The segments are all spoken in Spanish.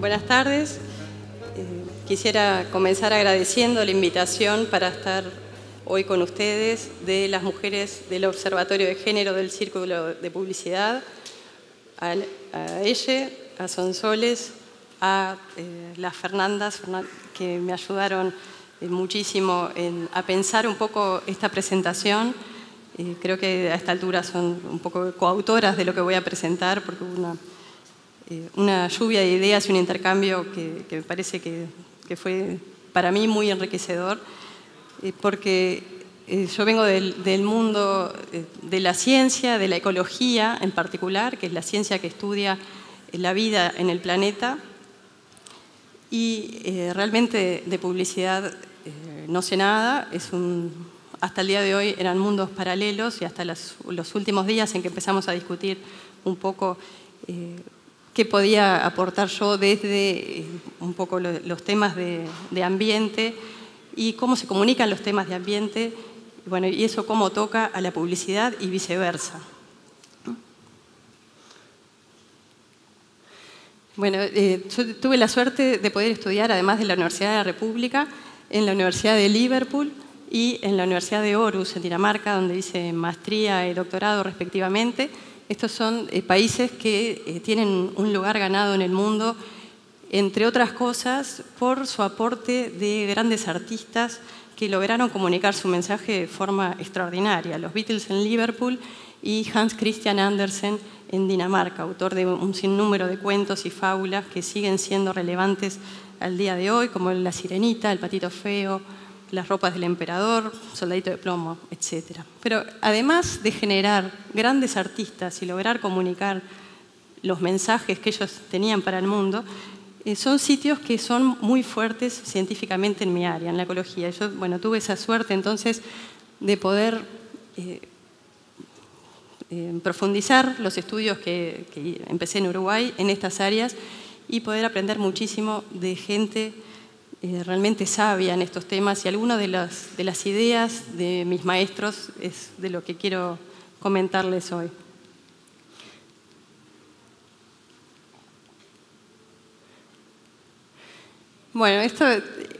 Buenas tardes. Eh, quisiera comenzar agradeciendo la invitación para estar hoy con ustedes de las mujeres del Observatorio de Género del Círculo de Publicidad, a, ella, a Sonsoles, a eh, las Fernandas, que me ayudaron eh, muchísimo a pensar un poco esta presentación. Creo que a esta altura son un poco coautoras de lo que voy a presentar, porque una eh, una lluvia de ideas y un intercambio que, me parece que, fue para mí muy enriquecedor, eh, porque eh, yo vengo del, del, mundo de la ciencia, de la ecología en particular, que es la ciencia que estudia la vida en el planeta, y realmente de publicidad no sé nada, es un, hasta el día de hoy eran mundos paralelos y hasta los, últimos días en que empezamos a discutir un poco qué podía aportar yo desde eh, un poco los temas de, ambiente y cómo se comunican los temas de ambiente, bueno, y eso cómo toca a la publicidad y viceversa. Bueno, eh, yo tuve la suerte de poder estudiar, además de la Universidad de la República, en la Universidad de Liverpool y en la Universidad de Aarhus, en Dinamarca, donde hice maestría y doctorado respectivamente. Estos son eh, países que eh, tienen un lugar ganado en el mundo, entre otras cosas, por su aporte de grandes artistas que lograron comunicar su mensaje de forma extraordinaria. Los Beatles en Liverpool y Hans Christian Andersen en Dinamarca, autor de un sinnúmero de cuentos y fábulas que siguen siendo relevantes al día de hoy, como La Sirenita, El Patito Feo, las ropas del emperador, soldadito de plomo, etc. Pero además de generar grandes artistas y lograr comunicar los mensajes que ellos tenían para el mundo, eh, son sitios que son muy fuertes científicamente en mi área, en la ecología. Yo bueno, tuve esa suerte entonces de poder eh, eh, profundizar los estudios que, que empecé en Uruguay en estas áreas y poder aprender muchísimo de gente eh, realmente sabia en estos temas y algunas de las, de las ideas de mis maestros es de lo que quiero comentarles hoy. Bueno, esto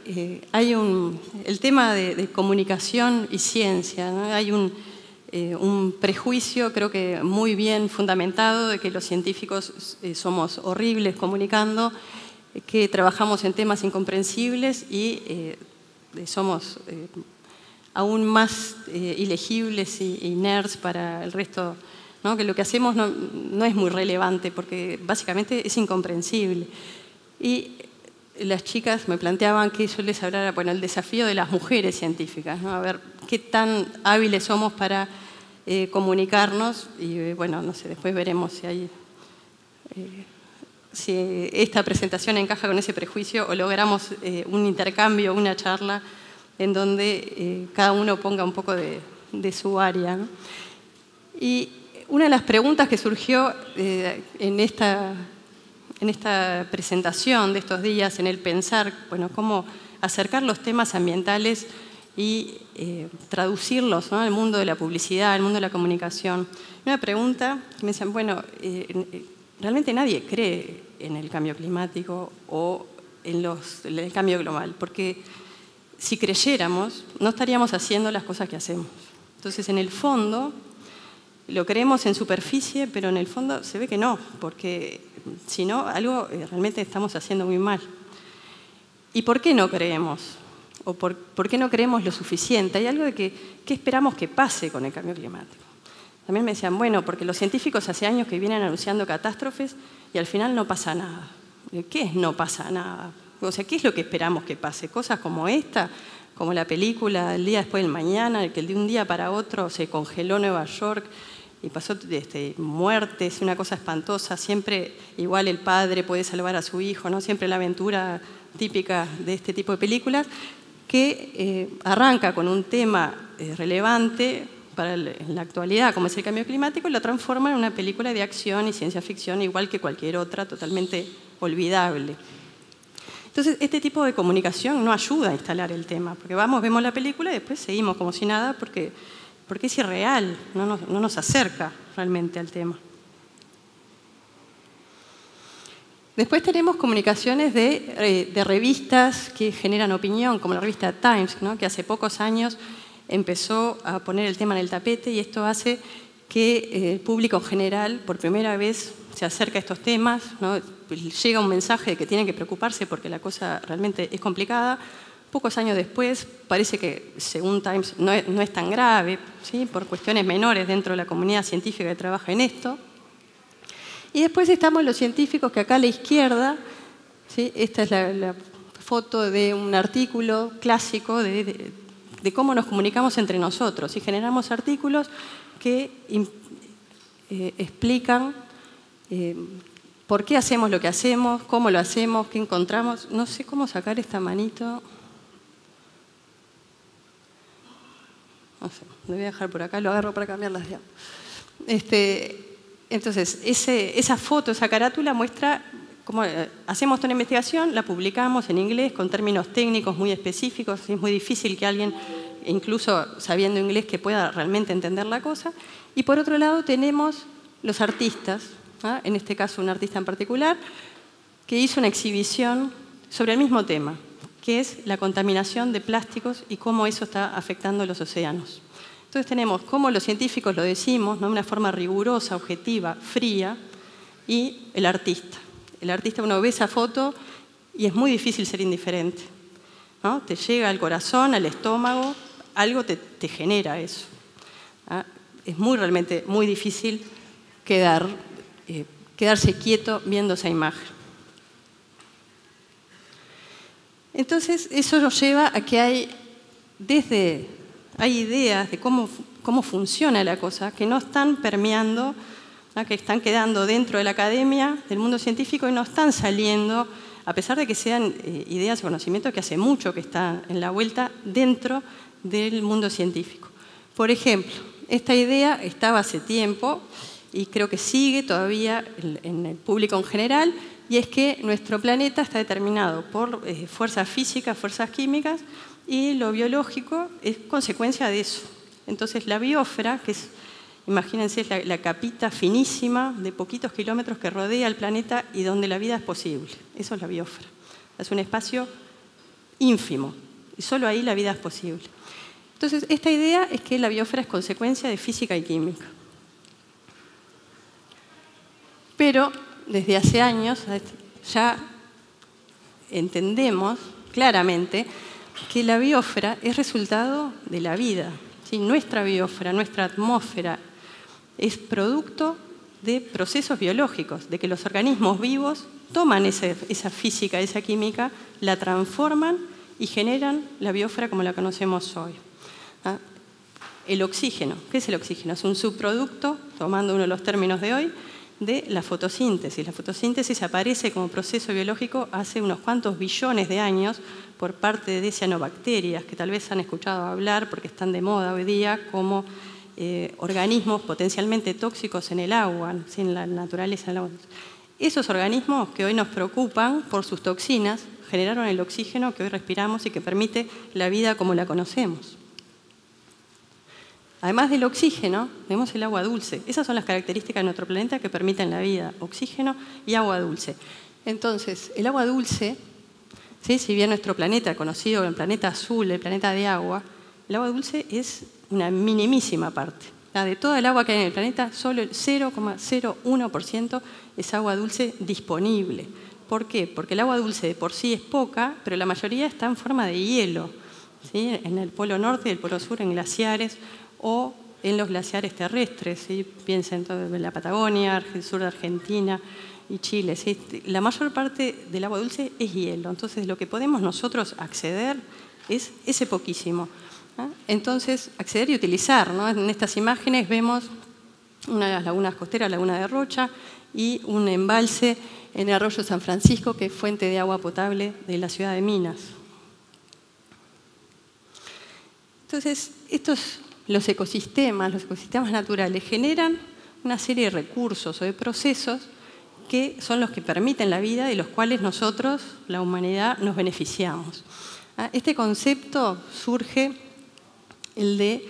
eh, hay un, el tema de, comunicación y ciencia, hay eh, un, prejuicio creo que muy bien fundamentado de que los científicos somos horribles comunicando que trabajamos en temas incomprensibles y eh, somos eh, aún más eh, ilegibles y, nerds para el resto, que lo que hacemos no, es muy relevante porque básicamente es incomprensible. Y las chicas me planteaban que yo les hablara, bueno, el desafío de las mujeres científicas, a ver qué tan hábiles somos para comunicarnos y bueno, no sé, después veremos si hay si esta presentación encaja con ese prejuicio o logramos eh, un intercambio, una charla en donde eh, cada uno ponga un poco de, su área. Y una de las preguntas que surgió eh, en, esta, en esta presentación de estos días, en el pensar, bueno, cómo acercar los temas ambientales y traducirlos al mundo de la publicidad, al mundo de la comunicación. Una pregunta que me decían, bueno, realmente nadie cree en el cambio climático o en, el cambio global, porque si creyéramos, no estaríamos haciendo las cosas que hacemos. Entonces, en el fondo, lo creemos en superficie, pero en el fondo se ve que no, porque si no, algo eh, realmente estamos haciendo muy mal. ¿Y por qué no creemos? ¿O por, por qué no creemos lo suficiente? Hay algo de que, ¿qué esperamos que pase con el cambio climático? También me decían, bueno, porque los científicos hace años que vienen anunciando catástrofes y al final no pasa nada. ¿Qué es no pasa nada? O sea, ¿qué es lo que esperamos que pase? Cosas como esta, como la película El día después del mañana, que de un día para otro se congeló Nueva York y pasó este, muertes, una cosa espantosa. Siempre igual el padre puede salvar a su hijo, ¿no? Siempre la aventura típica de este tipo de películas que eh, arranca con un tema eh, relevante, para en la actualidad, como es el cambio climático, y lo transforma en una película de acción y ciencia ficción igual que cualquier otra, totalmente olvidable. Entonces, este tipo de comunicación no ayuda a instalar el tema, porque vamos, vemos la película y después seguimos como si nada, porque porque es irreal, no nos, no nos acerca realmente al tema. Después tenemos comunicaciones de, eh, de, revistas que generan opinión, como la revista Times, ¿no? que hace pocos años empezó a poner el tema en el tapete y esto hace que eh, el público en general por primera vez se acerca a estos temas, ¿no? llega un mensaje de que tienen que preocuparse porque la cosa realmente es complicada. Pocos años después parece que, según Times, no es, tan grave, ¿sí? por cuestiones menores dentro de la comunidad científica que trabaja en esto. Y después estamos los científicos que acá a la izquierda, ¿sí? esta es la, foto de un artículo clásico de, cómo nos comunicamos entre nosotros y generamos artículos que eh, explican eh, por qué hacemos lo que hacemos, cómo lo hacemos, qué encontramos. No sé cómo sacar esta manito. No sé, lo voy a dejar por acá, lo agarro para cambiarlas ya. Este, entonces, esa foto, esa carátula muestra eh, hacemos una investigación, la publicamos en inglés con términos técnicos muy específicos, es muy difícil que alguien, incluso sabiendo inglés, que pueda realmente entender la cosa. Y por otro lado tenemos los artistas, ¿ah? en este caso un artista en particular, que hizo una exhibición sobre el mismo tema, que es la contaminación de plásticos y cómo eso está afectando los océanos. Entonces tenemos cómo los científicos lo decimos, de una forma rigurosa, objetiva, fría, y el artista. El artista uno ve esa foto y es muy difícil ser indiferente. ¿no? Te llega al corazón, al estómago, algo te, genera eso. ¿ah? Es muy realmente muy difícil quedar, eh, quedarse quieto viendo esa imagen. Entonces eso nos lleva a que hay desde hay ideas de cómo, cómo funciona la cosa que no están permeando, que están quedando dentro de la academia, del mundo científico y no están saliendo, a pesar de que sean eh, ideas o conocimientos que hace mucho que están en la vuelta dentro del mundo científico. Por ejemplo, esta idea estaba hace tiempo y creo que sigue todavía en el público en general, y es que nuestro planeta está determinado por eh, fuerzas físicas, fuerzas químicas, y lo biológico es consecuencia de eso. Entonces la biosfera, que es, imagínense, la, la capita finísima de poquitos kilómetros que rodea el planeta y donde la vida es posible. Eso es la biosfera. Es un espacio ínfimo y solo ahí la vida es posible. Entonces, esta idea es que la biosfera es consecuencia de física y química. Pero desde hace años ya entendemos claramente que la biosfera es resultado de la vida. Nuestra biosfera, nuestra atmósfera, es producto de procesos biológicos, de que los organismos vivos toman esa, física, esa química, la transforman y generan la biosfera como la conocemos hoy. ¿ah? El oxígeno, ¿qué es el oxígeno? Es un subproducto, tomando uno de los términos de hoy, de la fotosíntesis. La fotosíntesis aparece como proceso biológico hace unos cuantos billones de años por parte de cianobacterias, que tal vez han escuchado hablar porque están de moda hoy día como eh, organismos potencialmente tóxicos en el agua, sin la naturaleza del agua. Esos organismos que hoy nos preocupan por sus toxinas generaron el oxígeno que hoy respiramos y que permite la vida como la conocemos. Además del oxígeno, vemos el agua dulce. Esas son las características de nuestro planeta que permiten la vida, oxígeno y agua dulce. Entonces, el agua dulce, si bien nuestro planeta, conocido el planeta azul, el planeta de agua, el agua dulce es una minimísima parte. De toda el agua que hay en el planeta, solo el 0,01% es agua dulce disponible. ¿Por qué? Porque el agua dulce de por sí es poca, pero la mayoría está en forma de hielo. En el polo norte y el polo sur, en glaciares o en los glaciares terrestres. ¿sí? Piensen en la Patagonia, el sur de Argentina y Chile. La mayor parte del agua dulce es hielo, entonces lo que podemos nosotros acceder es ese poquísimo. Entonces, acceder y utilizar. En estas imágenes vemos una de las lagunas costeras, Laguna de Rocha, y un embalse en el arroyo San Francisco, que es fuente de agua potable de la ciudad de Minas. Entonces, estos los ecosistemas, los ecosistemas naturales, generan una serie de recursos o de procesos que son los que permiten la vida y los cuales nosotros, la humanidad, nos beneficiamos. Ah, este concepto surge el de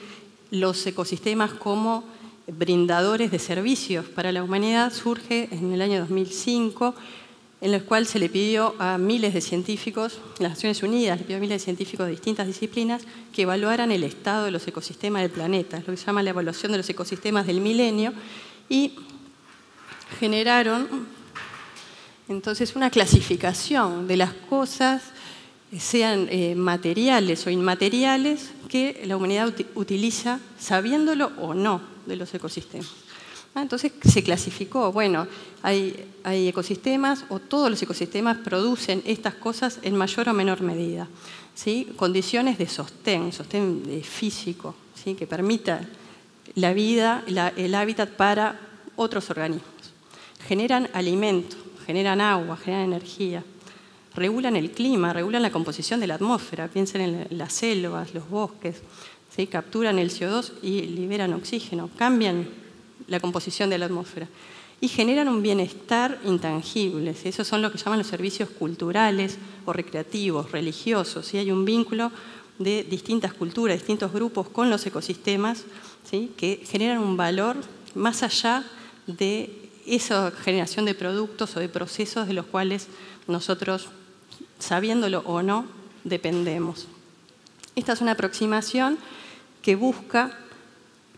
los ecosistemas como brindadores de servicios para la humanidad surge en el año 2005, en el cual se le pidió a miles de científicos, las Naciones Unidas le pidió a miles de científicos de distintas disciplinas que evaluaran el estado de los ecosistemas del planeta, lo que se llama la evaluación de los ecosistemas del milenio, y generaron entonces una clasificación de las cosas, sean eh, materiales o inmateriales, que la humanidad utiliza, sabiéndolo o no, de los ecosistemas. Ah, entonces se clasificó, bueno, hay, ecosistemas o todos los ecosistemas producen estas cosas en mayor o menor medida. ¿sí? Condiciones de sostén, sostén físico, ¿sí? que permita la vida, el hábitat para otros organismos. Generan alimento, generan agua, generan energía, regulan el clima, regulan la composición de la atmósfera, piensen en las selvas, los bosques, ¿sí? capturan el CO2 y liberan oxígeno, cambian la composición de la atmósfera y generan un bienestar intangible. Esos son lo que llaman los servicios culturales o recreativos, religiosos. Hay un vínculo de distintas culturas, distintos grupos con los ecosistemas ¿sí? que generan un valor más allá de esa generación de productos o de procesos de los cuales nosotros, sabiéndolo o no, dependemos. Esta es una aproximación que busca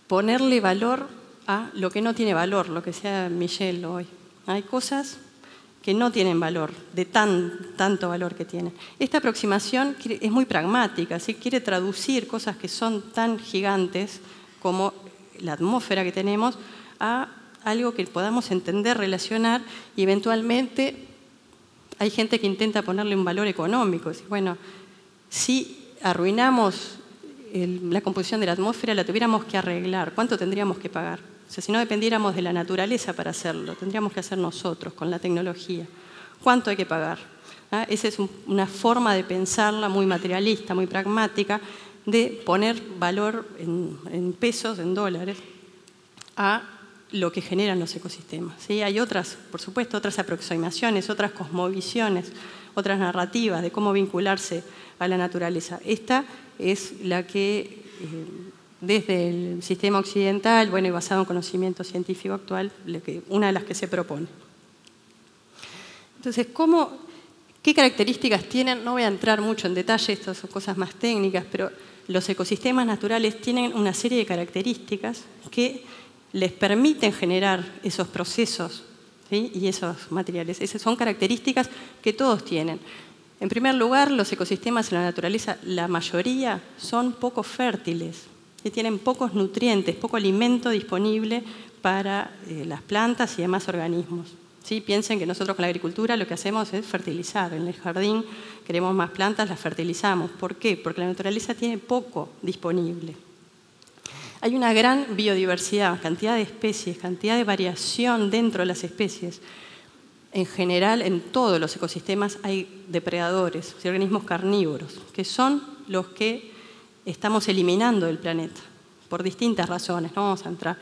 ponerle valor a lo que no tiene valor, lo que sea Michelle hoy. Hay cosas que no tienen valor, de tan, tanto valor que tienen. Esta aproximación es muy pragmática, ¿sí? quiere traducir cosas que son tan gigantes como la atmósfera que tenemos a algo que podamos entender, relacionar y eventualmente hay gente que intenta ponerle un valor económico. Bueno, si arruinamos la composición de la atmósfera la tuviéramos que arreglar, ¿cuánto tendríamos que pagar? O sea, si no dependiéramos de la naturaleza para hacerlo, tendríamos que hacer nosotros con la tecnología. ¿Cuánto hay que pagar? ¿Ah? Esa es una forma de pensarla muy materialista, muy pragmática, de poner valor en, pesos, en dólares, a lo que generan los ecosistemas. ¿Sí? Hay otras, por supuesto, otras aproximaciones, otras cosmovisiones, otras narrativas de cómo vincularse a la naturaleza. Esta es la que eh, desde el sistema occidental, bueno, y basado en conocimiento científico actual, una de las que se propone. Entonces, ¿cómo, ¿qué características tienen? No voy a entrar mucho en detalle, estas son cosas más técnicas, pero los ecosistemas naturales tienen una serie de características que les permiten generar esos procesos y esos materiales. Esas son características que todos tienen. En primer lugar, los ecosistemas en la naturaleza, la mayoría son poco fértiles, que tienen pocos nutrientes, poco alimento disponible para eh, las plantas y demás organismos. ¿Sí? Piensen que nosotros con la agricultura lo que hacemos es fertilizar. En el jardín queremos más plantas, las fertilizamos. ¿Por qué? Porque la naturaleza tiene poco disponible. Hay una gran biodiversidad, cantidad de especies, cantidad de variación dentro de las especies. En general en todos los ecosistemas hay depredadores, organismos carnívoros, que son los que estamos eliminando del planeta, por distintas razones, no vamos a entrar.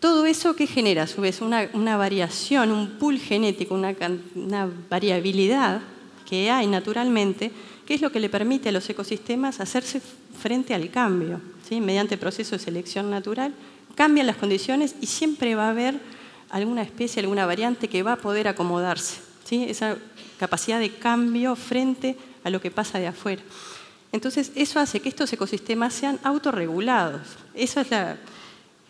Todo eso que genera a su vez una, variación, un pool genético, una, variabilidad que hay naturalmente, que es lo que le permite a los ecosistemas hacerse frente al cambio, mediante procesos de selección natural, cambian las condiciones y siempre va a haber alguna especie, alguna variante que va a poder acomodarse, ¿sí? esa capacidad de cambio frente a lo que pasa de afuera. Entonces, eso hace que estos ecosistemas sean autorregulados. Eso es la,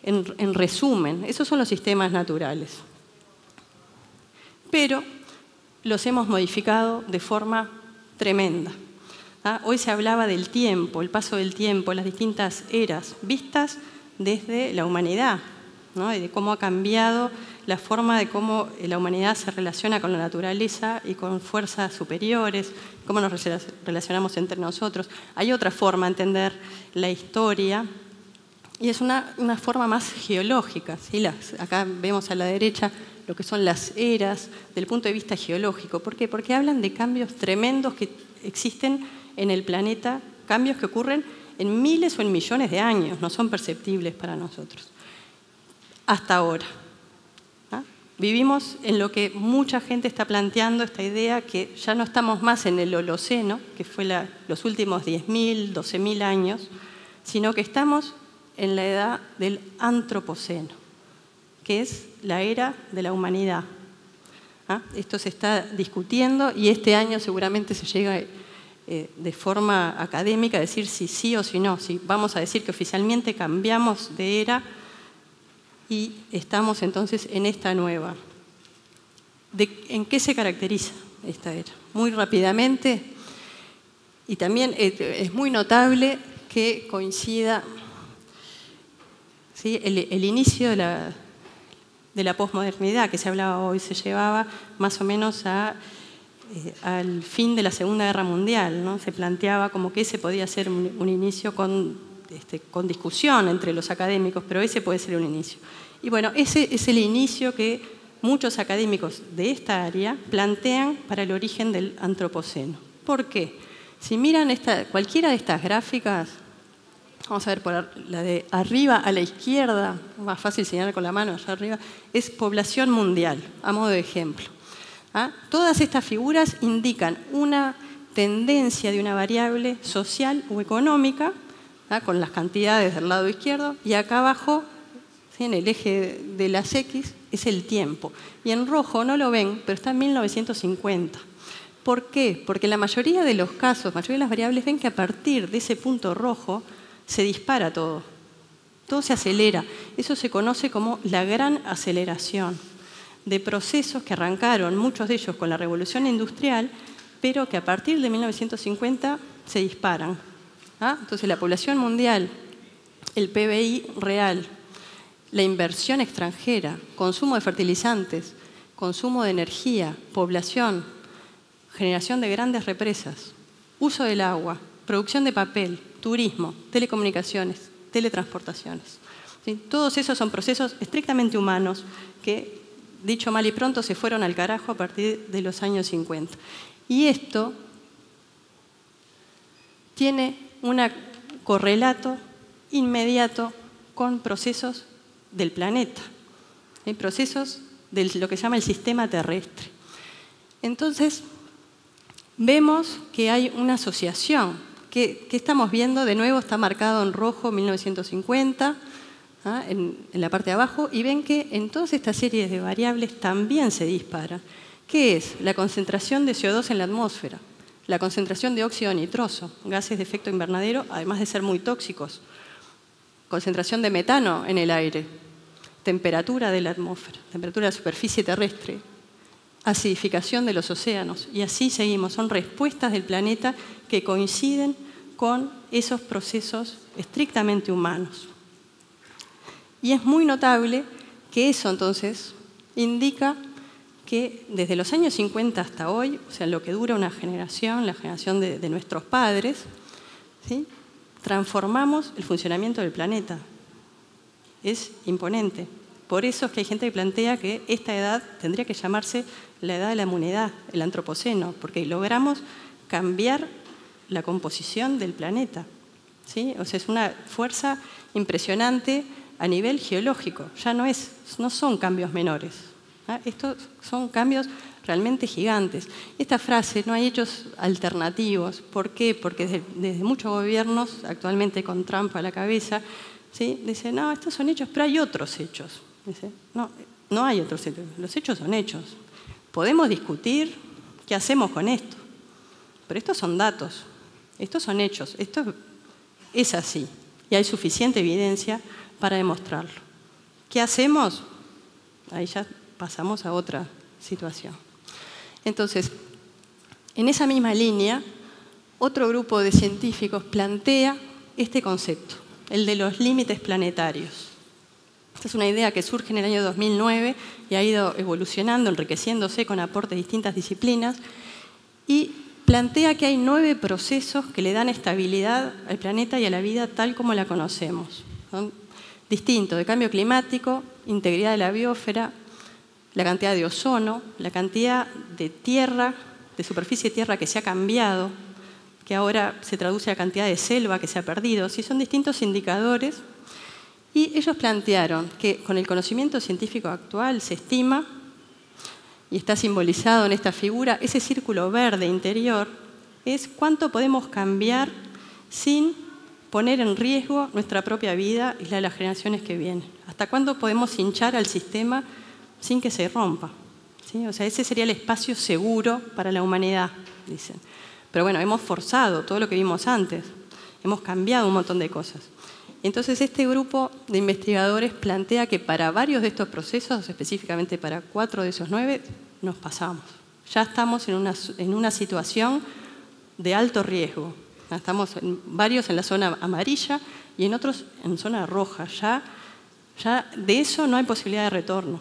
en, resumen, esos son los sistemas naturales. Pero los hemos modificado de forma tremenda. ¿Ah? Hoy se hablaba del tiempo, el paso del tiempo, las distintas eras, vistas desde la humanidad, y de cómo ha cambiado la forma de cómo la humanidad se relaciona con la naturaleza y con fuerzas superiores, cómo nos relacionamos entre nosotros. Hay otra forma de entender la historia y es una, forma más geológica. acá vemos a la derecha lo que son las eras del punto de vista geológico. ¿Por qué? Porque hablan de cambios tremendos que existen en el planeta, cambios que ocurren en miles o en millones de años, no son perceptibles para nosotros hasta ahora. ¿ah? Vivimos en lo que mucha gente está planteando, esta idea que ya no estamos más en el Holoceno, que fue los últimos 10.000, 12.000 años, sino que estamos en la edad del antropoceno, que es la era de la humanidad. ¿Ah? Esto se está discutiendo y este año seguramente se llega eh, de forma académica decir si sí o si no. Si vamos a decir que oficialmente cambiamos de era y estamos entonces en esta nueva. ¿En qué se caracteriza esta era? Muy rápidamente, y también es muy notable que coincida el, inicio de la, de la posmodernidad que se hablaba hoy, se llevaba más o menos a, eh, al fin de la Segunda Guerra Mundial. ¿no? Se planteaba como que ese podía ser un, inicio con, este, con discusión entre los académicos, pero ese puede ser un inicio. Y bueno, ese es el inicio que muchos académicos de esta área plantean para el origen del antropoceno. ¿Por qué? Si miran esta, cualquiera de estas gráficas, vamos a ver por la de arriba a la izquierda, más fácil señalar con la mano allá arriba, es población mundial, a modo de ejemplo. ¿Ah? Todas estas figuras indican una tendencia de una variable social o económica, ¿ah? con las cantidades del lado izquierdo, y acá abajo en el eje de las X, es el tiempo. Y en rojo no lo ven, pero está en 1950. ¿Por qué? Porque la mayoría de los casos, la mayoría de las variables ven que a partir de ese punto rojo se dispara todo. Todo se acelera. Eso se conoce como la gran aceleración de procesos que arrancaron, muchos de ellos con la revolución industrial, pero que a partir de 1950 se disparan. ¿Ah? Entonces la población mundial, el PBI real, la inversión extranjera, consumo de fertilizantes, consumo de energía, población, generación de grandes represas, uso del agua, producción de papel, turismo, telecomunicaciones, teletransportaciones. Todos esos son procesos estrictamente humanos que, dicho mal y pronto, se fueron al carajo a partir de los años 50. Y esto tiene un correlato inmediato con procesos del planeta, hay procesos de lo que se llama el sistema terrestre. Entonces, vemos que hay una asociación. que estamos viendo? De nuevo está marcado en rojo 1950, ¿ah? en, en, la parte de abajo, y ven que en todas estas series de variables también se dispara. ¿Qué es? La concentración de CO2 en la atmósfera, la concentración de óxido nitroso, gases de efecto invernadero, además de ser muy tóxicos, concentración de metano en el aire, temperatura de la atmósfera, temperatura de la superficie terrestre, acidificación de los océanos, y así seguimos. Son respuestas del planeta que coinciden con esos procesos estrictamente humanos. Y es muy notable que eso entonces indica que desde los años 50 hasta hoy, o sea, lo que dura una generación, la generación de, nuestros padres, ¿sí? transformamos el funcionamiento del planeta. Es imponente. Por eso es que hay gente que plantea que esta edad tendría que llamarse la edad de la humanidad, el antropoceno, porque logramos cambiar la composición del planeta. ¿sí? O sea, es una fuerza impresionante a nivel geológico. Ya no, es, no son cambios menores. ¿ah? Estos son cambios realmente gigantes. Esta frase, no hay hechos alternativos. ¿Por qué? Porque desde, muchos gobiernos, actualmente con Trump a la cabeza, ¿sí? dicen, no, estos son hechos, pero hay otros hechos. Dice, no, no hay otros hechos, los hechos son hechos. Podemos discutir qué hacemos con esto, pero estos son datos, estos son hechos, esto es así y hay suficiente evidencia para demostrarlo. ¿Qué hacemos? Ahí ya pasamos a otra situación. Entonces, en esa misma línea, otro grupo de científicos plantea este concepto, el de los límites planetarios. Esta es una idea que surge en el año 2009 y ha ido evolucionando, enriqueciéndose con aportes de distintas disciplinas y plantea que hay nueve procesos que le dan estabilidad al planeta y a la vida tal como la conocemos. Distintos, de cambio climático, integridad de la biosfera, la cantidad de ozono, la cantidad de tierra, de superficie de tierra que se ha cambiado, que ahora se traduce a cantidad de selva que se ha perdido. Sí, son distintos indicadores. Y ellos plantearon que con el conocimiento científico actual se estima, y está simbolizado en esta figura, ese círculo verde interior es cuánto podemos cambiar sin poner en riesgo nuestra propia vida y la de las generaciones que vienen. ¿Hasta cuándo podemos hinchar al sistema sin que se rompa? ¿Sí? O sea, ese sería el espacio seguro para la humanidad, dicen. Pero bueno, hemos forzado todo lo que vimos antes, hemos cambiado un montón de cosas. Entonces este grupo de investigadores plantea que para varios de estos procesos, específicamente para cuatro de esos nueve, nos pasamos. Ya estamos una, en una situación de alto riesgo. Estamos en varios en la zona amarilla y en otros en zona roja. Ya, ya de eso no hay posibilidad de retorno.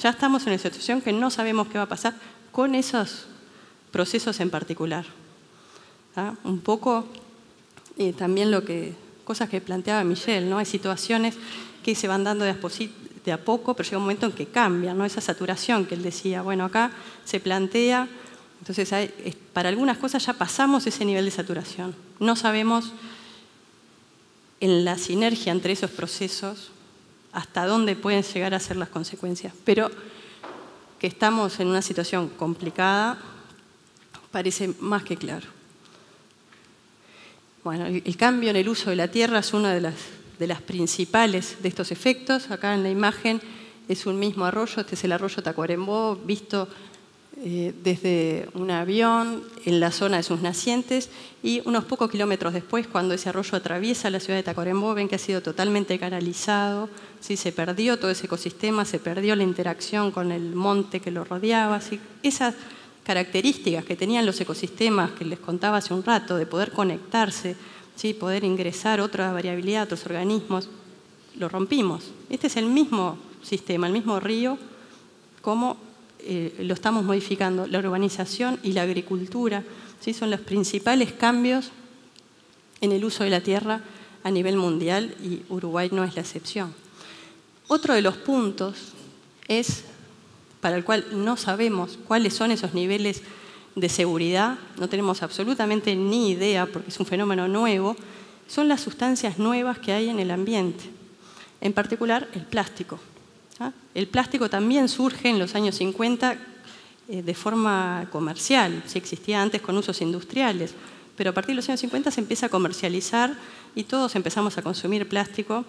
Ya estamos en una situación que no sabemos qué va a pasar con esos procesos en particular. ¿Ah? Un poco eh, también lo que cosas que planteaba Michelle, ¿no? Hay situaciones que se van dando de a, poco, pero llega un momento en que cambian, ¿no? Esa saturación que él decía, bueno, acá se plantea, entonces para algunas cosas ya pasamos ese nivel de saturación. No sabemos en la sinergia entre esos procesos hasta dónde pueden llegar a ser las consecuencias, pero que estamos en una situación complicada parece más que claro. Bueno, el, cambio en el uso de la tierra es una de las, de las principales de estos efectos. Acá en la imagen es un mismo arroyo, este es el arroyo Tacuarembó, visto eh, desde un avión en la zona de sus nacientes y unos pocos kilómetros después, cuando ese arroyo atraviesa la ciudad de Tacuarembó, ven que ha sido totalmente canalizado, ¿sí? se perdió todo ese ecosistema, se perdió la interacción con el monte que lo rodeaba. ¿sí? Esas características que tenían los ecosistemas que les contaba hace un rato, de poder conectarse, ¿sí? poder ingresar otra variabilidad, otros organismos, lo rompimos. Este es el mismo sistema, el mismo río, como eh, lo estamos modificando. La urbanización y la agricultura ¿sí? son los principales cambios en el uso de la tierra a nivel mundial y Uruguay no es la excepción. Otro de los puntos es para el cual no sabemos cuáles son esos niveles de seguridad, no tenemos absolutamente ni idea porque es un fenómeno nuevo, son las sustancias nuevas que hay en el ambiente, en particular el plástico. ¿Ah? El plástico también surge en los años 50 eh, de forma comercial, si existía antes con usos industriales, pero a partir de los años 50 se empieza a comercializar y todos empezamos a consumir plástico.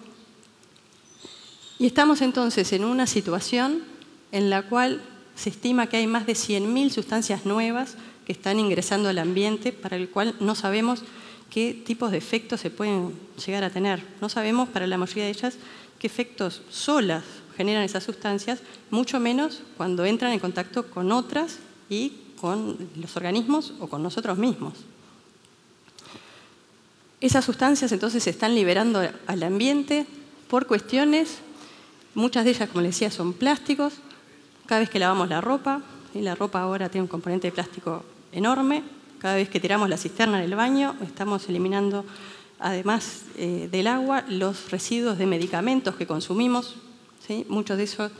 Y estamos entonces en una situación en la cual se estima que hay más de 100.000 sustancias nuevas que están ingresando al ambiente, para el cual no sabemos qué tipos de efectos se pueden llegar a tener. No sabemos para la mayoría de ellas qué efectos solas generan esas sustancias, mucho menos cuando entran en contacto con otras y con los organismos o con nosotros mismos. Esas sustancias entonces se están liberando al ambiente por cuestiones, muchas de ellas, como les decía, son plásticos, cada vez que lavamos la ropa, y la ropa ahora tiene un componente de plástico enorme, cada vez que tiramos la cisterna en el baño, estamos eliminando, además eh, del agua, los residuos de medicamentos que consumimos. Muchos de esos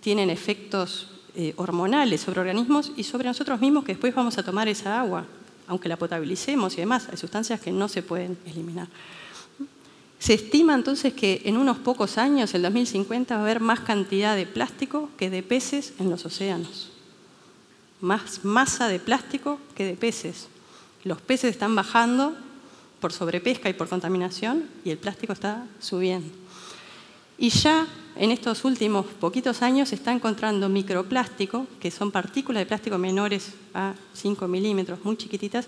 tienen efectos eh, hormonales sobre organismos y sobre nosotros mismos que después vamos a tomar esa agua, aunque la potabilicemos y demás. Hay sustancias que no se pueden eliminar. Se estima entonces que en unos pocos años, el 2050, va a haber más cantidad de plástico que de peces en los océanos. Más masa de plástico que de peces. Los peces están bajando por sobrepesca y por contaminación y el plástico está subiendo. Y ya en estos últimos poquitos años se está encontrando microplástico, que son partículas de plástico menores a 5 milímetros, muy chiquititas,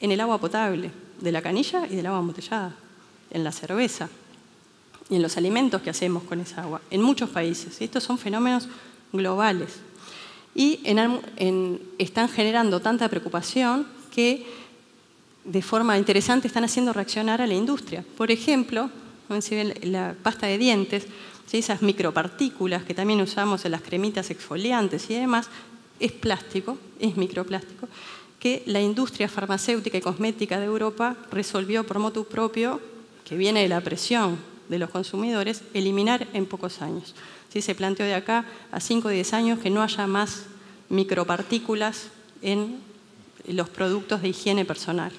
en el agua potable de la canilla y del agua embotellada en la cerveza y en los alimentos que hacemos con esa agua, en muchos países. Estos son fenómenos globales. Y están generando tanta preocupación que de forma interesante están haciendo reaccionar a la industria. Por ejemplo, la pasta de dientes, esas micropartículas que también usamos en las cremitas exfoliantes y demás, es plástico, es microplástico, que la industria farmacéutica y cosmética de Europa resolvió por motu propio que viene de la presión de los consumidores, eliminar en pocos años. ¿Sí? Se planteó de acá a 5 o 10 años que no haya más micropartículas en los productos de higiene personal.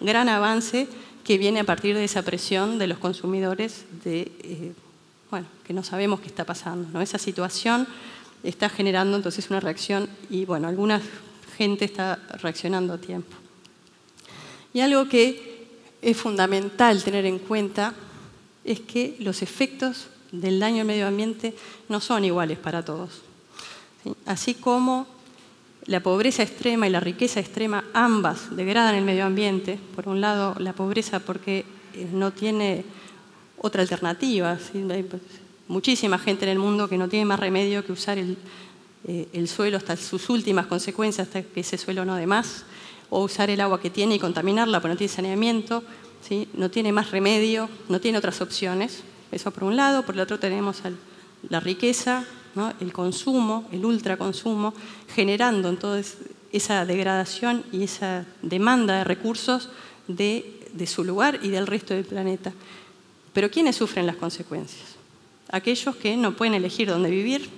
Gran avance que viene a partir de esa presión de los consumidores de, eh, bueno, que no sabemos qué está pasando. Esa situación está generando entonces una reacción y bueno, alguna gente está reaccionando a tiempo. Y algo que es fundamental tener en cuenta es que los efectos del daño al medio ambiente no son iguales para todos. Así como la pobreza extrema y la riqueza extrema ambas degradan el medio ambiente, por un lado la pobreza porque eh, no tiene otra alternativa, hay muchísima gente en el mundo que no tiene más remedio que usar el, eh, el suelo hasta sus últimas consecuencias, hasta que ese suelo no de más, o usar el agua que tiene y contaminarla porque no tiene saneamiento, ¿sí? no tiene más remedio, no tiene otras opciones. Eso por un lado, por el otro tenemos la riqueza, el consumo, el ultraconsumo, generando entonces esa degradación y esa demanda de recursos de su lugar y del resto del planeta. Pero ¿quiénes sufren las consecuencias? Aquellos que no pueden elegir dónde vivir,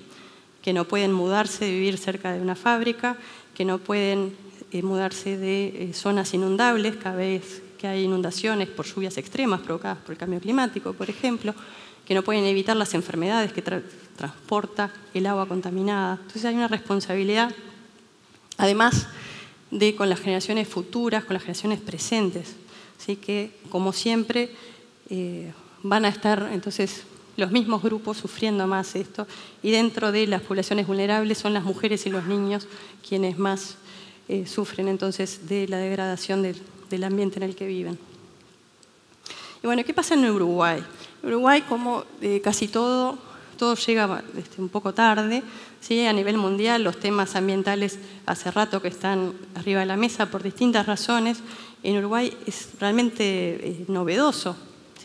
que no pueden mudarse, vivir cerca de una fábrica, que no pueden eh, mudarse de eh, zonas inundables cada vez que hay inundaciones por lluvias extremas provocadas por el cambio climático, por ejemplo, que no pueden evitar las enfermedades que transporta el agua contaminada. Entonces hay una responsabilidad, además de con las generaciones futuras, con las generaciones presentes, así que como siempre eh, van a estar entonces los mismos grupos sufriendo más esto y dentro de las poblaciones vulnerables son las mujeres y los niños quienes más eh, sufren entonces de la degradación del, ambiente en el que viven. Y bueno, ¿qué pasa en Uruguay? Uruguay, como eh, casi todo, todo llega este, un poco tarde, ¿sí? a nivel mundial los temas ambientales hace rato que están arriba de la mesa por distintas razones. En Uruguay es realmente eh, novedoso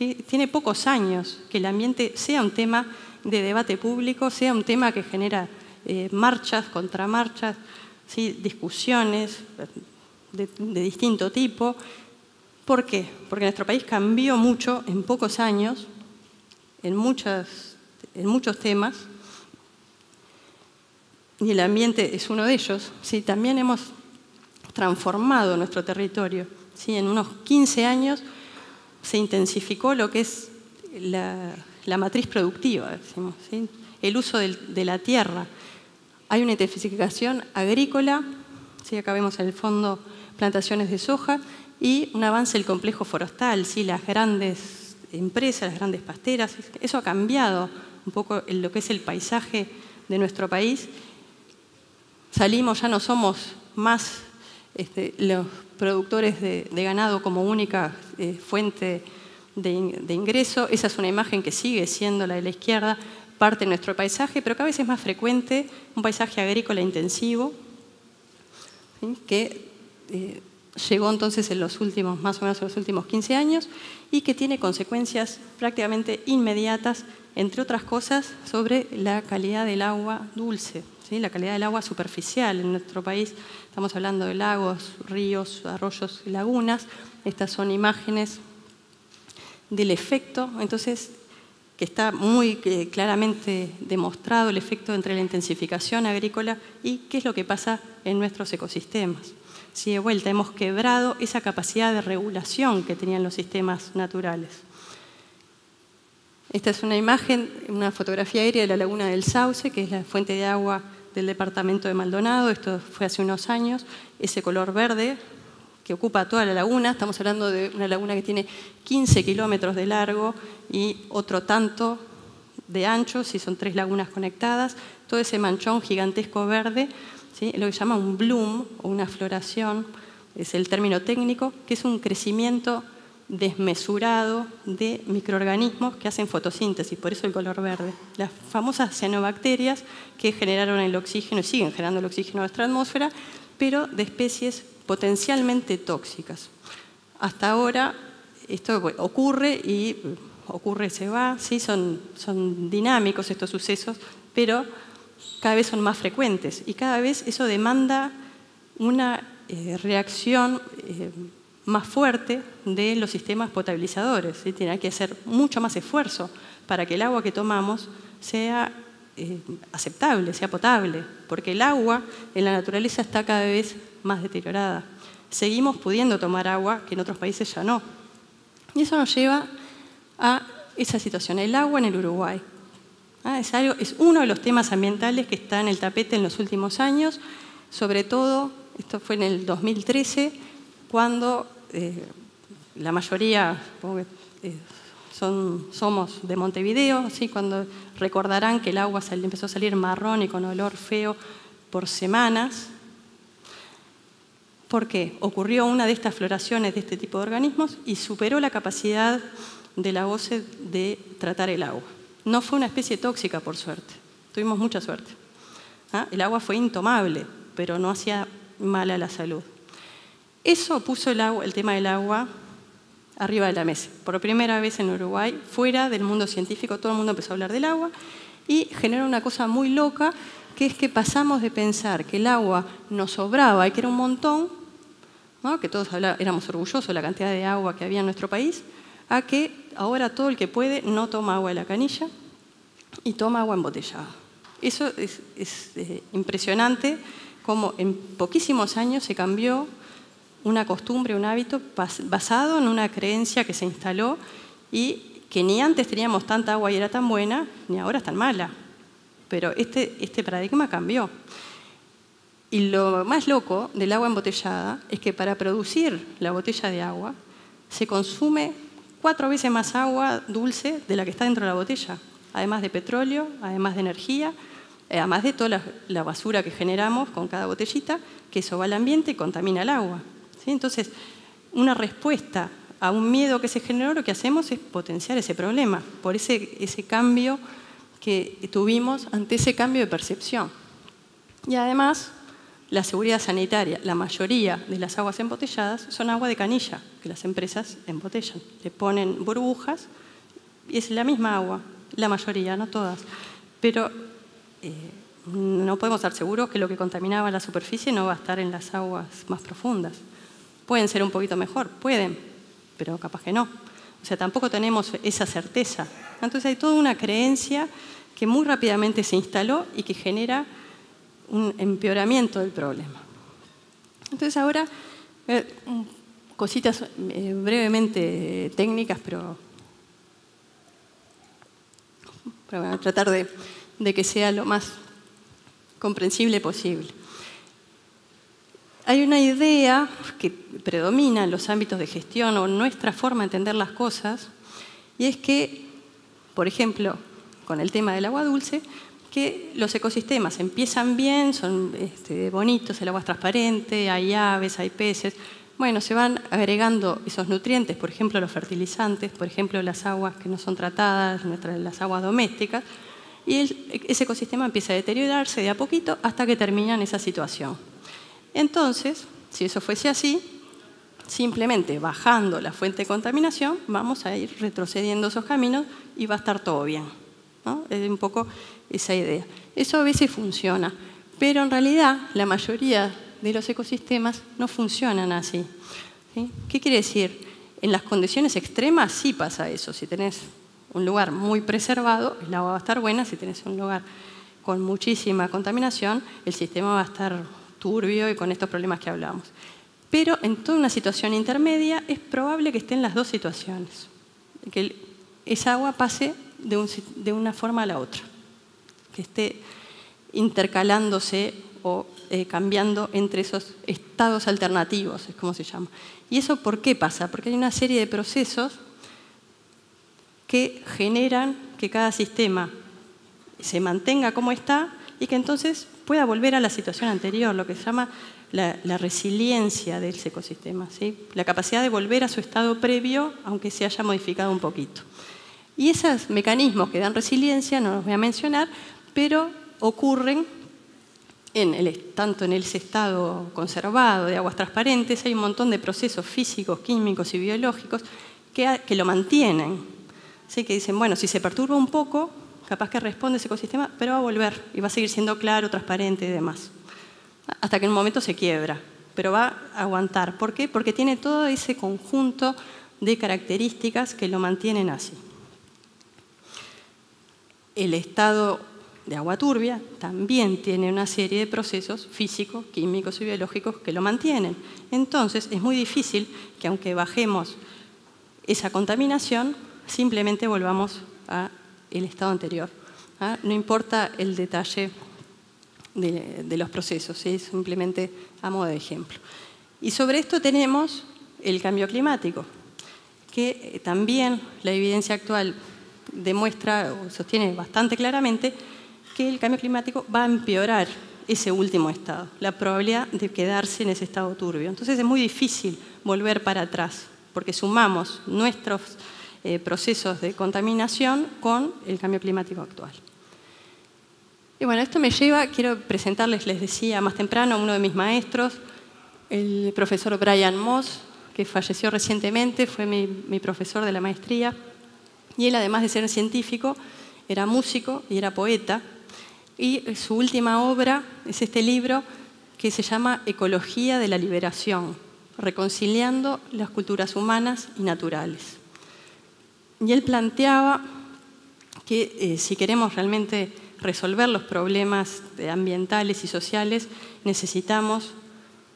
tiene pocos años que el ambiente sea un tema de debate público, sea un tema que genera eh, marchas, contramarchas, discusiones de, distinto tipo. ¿Por qué? Porque nuestro país cambió mucho en pocos años, en, muchos temas, y el ambiente es uno de ellos. También hemos transformado nuestro territorio. En unos 15 años se intensificó lo que es la, matriz productiva, decimos, el uso de la tierra. Hay una intensificación agrícola, ¿sí? acá vemos en el fondo plantaciones de soja, y un avance del complejo forestal, ¿sí? las grandes empresas, las grandes pasteras, eso ha cambiado un poco lo que es el paisaje de nuestro país. Salimos, ya no somos más este, los productores de, ganado como única eh, fuente de, ingreso. Esa es una imagen que sigue siendo la de la izquierda, parte de nuestro paisaje, pero cada vez es más frecuente un paisaje agrícola intensivo, que eh, llegó entonces en los últimos, más o menos en los últimos 15 años, y que tiene consecuencias prácticamente inmediatas, entre otras cosas, sobre la calidad del agua dulce la calidad del agua superficial en nuestro país. Estamos hablando de lagos, ríos, arroyos y lagunas. Estas son imágenes del efecto, entonces, que está muy eh, claramente demostrado el efecto entre la intensificación agrícola y qué es lo que pasa en nuestros ecosistemas. Si de vuelta hemos quebrado esa capacidad de regulación que tenían los sistemas naturales. Esta es una imagen, una fotografía aérea de la laguna del Sauce, que es la fuente de agua del departamento de Maldonado, esto fue hace unos años, ese color verde que ocupa toda la laguna, estamos hablando de una laguna que tiene 15 kilómetros de largo y otro tanto de ancho, si son tres lagunas conectadas, todo ese manchón gigantesco verde, lo que se llama un bloom o una floración, es el término técnico, que es un crecimiento desmesurado de microorganismos que hacen fotosíntesis, por eso el color verde. Las famosas cianobacterias que generaron el oxígeno y siguen generando el oxígeno en nuestra atmósfera, pero de especies potencialmente tóxicas. Hasta ahora esto ocurre y ocurre, se va, sí, son, son dinámicos estos sucesos, pero cada vez son más frecuentes y cada vez eso demanda una eh, reacción eh, más fuerte de los sistemas potabilizadores. Tiene que hacer mucho más esfuerzo para que el agua que tomamos sea eh, aceptable, sea potable, porque el agua en la naturaleza está cada vez más deteriorada. Seguimos pudiendo tomar agua que en otros países ya no. Y eso nos lleva a esa situación, el agua en el Uruguay. Ah, es, es uno de los temas ambientales que está en el tapete en los últimos años, sobre todo, esto fue en el 2013, cuando eh, la mayoría eh, somos de Montevideo, ¿sí? cuando recordarán que el agua empezó a salir marrón y con olor feo por semanas. ¿Por qué? Ocurrió una de estas floraciones de este tipo de organismos y superó la capacidad de la OCE de tratar el agua. No fue una especie tóxica, por suerte. Tuvimos mucha suerte. ¿Ah? El agua fue intomable, pero no hacía mal a la salud. Eso puso el, tema del agua arriba de la mesa. Por primera vez en Uruguay, fuera del mundo científico, todo el mundo empezó a hablar del agua y generó una cosa muy loca, que es que pasamos de pensar que el agua nos sobraba y que era un montón, que todos éramos orgullosos de la cantidad de agua que había en nuestro país, a que ahora todo el que puede no toma agua de la canilla y toma agua embotellada. Eso es, eh, impresionante cómo en poquísimos años se cambió una costumbre, un hábito basado en una creencia que se instaló y que ni antes teníamos tanta agua y era tan buena, ni ahora es tan mala. Pero este, este paradigma cambió. Y lo más loco del agua embotellada es que para producir la botella de agua se consume cuatro veces más agua dulce de la que está dentro de la botella, además de petróleo, además de energía, eh, además de toda la, basura que generamos con cada botellita, que eso va al ambiente y contamina el agua. Entonces, una respuesta a un miedo que se generó, lo que hacemos es potenciar ese problema, por ese, cambio que tuvimos ante ese cambio de percepción. Y además, la seguridad sanitaria, la mayoría de las aguas embotelladas son agua de canilla, que las empresas embotellan. Le ponen burbujas y es la misma agua, la mayoría, no todas. Pero eh, no podemos estar seguros que lo que contaminaba la superficie no va a estar en las aguas más profundas. Pueden ser un poquito mejor, pueden, pero capaz que no. O sea, tampoco tenemos esa certeza. Entonces hay toda una creencia que muy rápidamente se instaló y que genera un empeoramiento del problema. Entonces ahora, eh, cositas eh, brevemente técnicas, pero, pero a tratar de, de que sea lo más comprensible posible. Hay una idea que predomina en los ámbitos de gestión o nuestra forma de entender las cosas, y es que, por ejemplo, con el tema del agua dulce, que los ecosistemas empiezan bien, son este, bonitos, el agua es transparente, hay aves, hay peces. Bueno, se van agregando esos nutrientes, por ejemplo, los fertilizantes, por ejemplo, las aguas que no son tratadas, las aguas domésticas, y ese ecosistema empieza a deteriorarse de a poquito hasta que termina en esa situación. Entonces, si eso fuese así, simplemente bajando la fuente de contaminación, vamos a ir retrocediendo esos caminos y va a estar todo bien. Es un poco esa idea. Eso a veces funciona, pero en realidad la mayoría de los ecosistemas no funcionan así. ¿Qué quiere decir? En las condiciones extremas sí pasa eso. Si tenés un lugar muy preservado, el agua va a estar buena. Si tenés un lugar con muchísima contaminación, el sistema va a estar turbio y con estos problemas que hablamos. Pero en toda una situación intermedia es probable que estén las dos situaciones, que esa agua pase de, una forma a la otra, que esté intercalándose o eh, cambiando entre esos estados alternativos, es como se llama. ¿Y eso por qué pasa? Porque hay una serie de procesos que generan que cada sistema se mantenga como está y que entonces pueda volver a la situación anterior, lo que se llama la, resiliencia del ecosistema, ¿sí? la capacidad de volver a su estado previo, aunque se haya modificado un poquito. Y esos mecanismos que dan resiliencia, no los voy a mencionar, pero ocurren en el, tanto en ese estado conservado de aguas transparentes, hay un montón de procesos físicos, químicos y biológicos que, que lo mantienen. Así que dicen, bueno, si se perturba un poco, capaz que responde ese ecosistema, pero va a volver y va a seguir siendo claro, transparente y demás. Hasta que en un momento se quiebra, pero va a aguantar. ¿Por qué? Porque tiene todo ese conjunto de características que lo mantienen así. El estado de agua turbia también tiene una serie de procesos físicos, químicos y biológicos que lo mantienen. Entonces es muy difícil que aunque bajemos esa contaminación, simplemente volvamos a el estado anterior. ¿ah? No importa el detalle de, los procesos, es simplemente a modo de ejemplo. Y sobre esto tenemos el cambio climático. que eh, también la evidencia actual demuestra o sostiene bastante claramente que el cambio climático va a empeorar ese último estado, la probabilidad de quedarse en ese estado turbio. Entonces es muy difícil volver para atrás, porque sumamos nuestros eh, procesos de contaminación con el cambio climático actual. Y bueno, esto me lleva, quiero presentarles, les decía más temprano, a uno de mis maestros, el profesor Brian Moss, que falleció recientemente, fue mi, mi profesor de la maestría, y él además de ser científico, era músico y era poeta, y su última obra es este libro que se llama Ecología de la Liberación, reconciliando las culturas humanas y naturales. Y él planteaba que eh, si queremos realmente resolver los problemas ambientales y sociales, necesitamos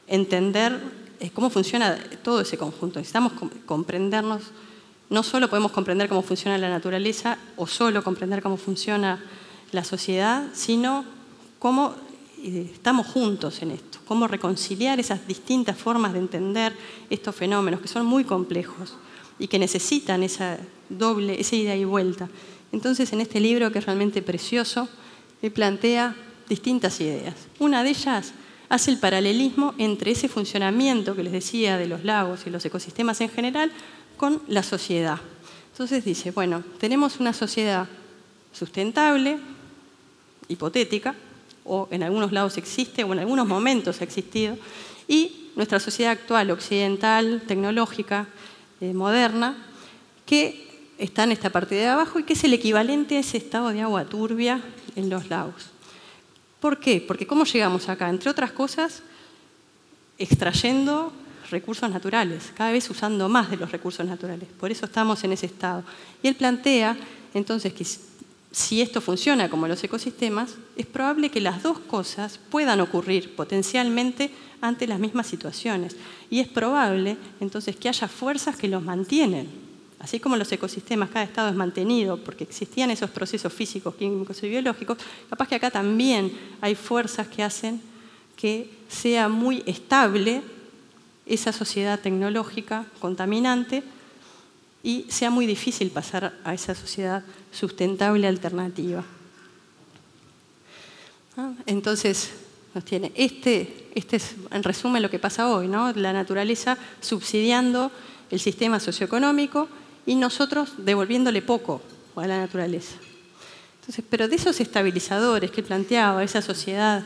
entender eh, cómo funciona todo ese conjunto. Necesitamos comprendernos, no solo podemos comprender cómo funciona la naturaleza o solo comprender cómo funciona la sociedad, sino cómo eh, estamos juntos en esto, cómo reconciliar esas distintas formas de entender estos fenómenos que son muy complejos y que necesitan esa doble, esa ida y vuelta. Entonces, en este libro, que es realmente precioso, él plantea distintas ideas. Una de ellas hace el paralelismo entre ese funcionamiento que les decía de los lagos y los ecosistemas en general con la sociedad. Entonces dice, bueno, tenemos una sociedad sustentable, hipotética, o en algunos lados existe, o en algunos momentos ha existido, y nuestra sociedad actual, occidental, tecnológica, eh, moderna, que está en esta parte de abajo y que es el equivalente a ese estado de agua turbia en los lagos. ¿Por qué? Porque ¿cómo llegamos acá? Entre otras cosas, extrayendo recursos naturales, cada vez usando más de los recursos naturales. Por eso estamos en ese estado. Y él plantea entonces que si esto funciona como los ecosistemas, es probable que las dos cosas puedan ocurrir potencialmente ante las mismas situaciones. Y es probable entonces que haya fuerzas que los mantienen Así como los ecosistemas, cada estado es mantenido porque existían esos procesos físicos, químicos y biológicos, capaz que acá también hay fuerzas que hacen que sea muy estable esa sociedad tecnológica contaminante y sea muy difícil pasar a esa sociedad sustentable alternativa. Ah, entonces, nos tiene este, este es en resumen lo que pasa hoy, ¿no? la naturaleza subsidiando el sistema socioeconómico y nosotros devolviéndole poco a la naturaleza. Entonces, pero de esos estabilizadores que planteaba esa sociedad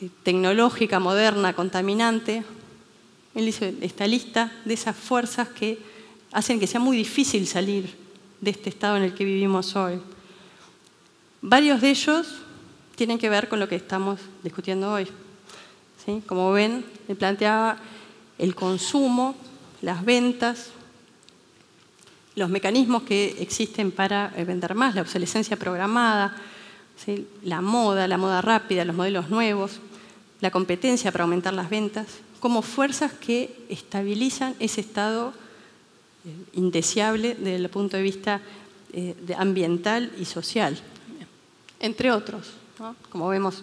eh, tecnológica, moderna, contaminante, él dice esta lista de esas fuerzas que hacen que sea muy difícil salir de este estado en el que vivimos hoy. Varios de ellos tienen que ver con lo que estamos discutiendo hoy. ¿Sí? Como ven, él planteaba el consumo, las ventas, los mecanismos que existen para eh, vender más, la obsolescencia programada, la moda, la moda rápida, los modelos nuevos, la competencia para aumentar las ventas, como fuerzas que estabilizan ese estado indeseable desde el punto de vista eh, ambiental y social, entre otros. Como vemos,